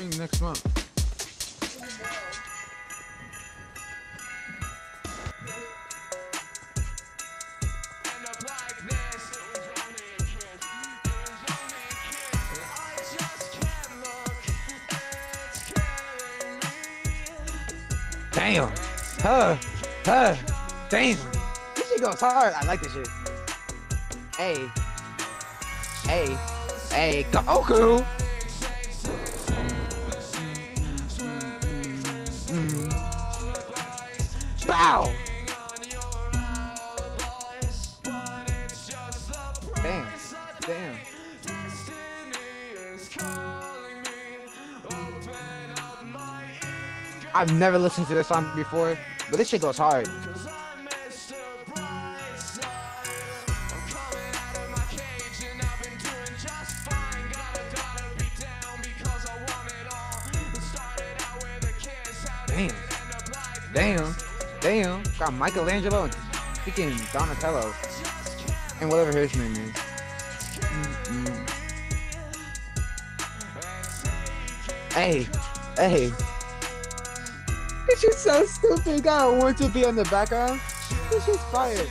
coming next month. Damn. Huh. Huh. Damn. This shit goes hard. I like this shit. Hey. Hey. Hey, Goku. Mm. Bow. Damn. Damn. I've never listened to this song before, but this shit goes hard. Damn. Damn. Damn. Got Michelangelo and freaking Donatello. And whatever his name is. Mm-mm. Hey. Hey. This is so stupid. Got one to be on the background. This is fire.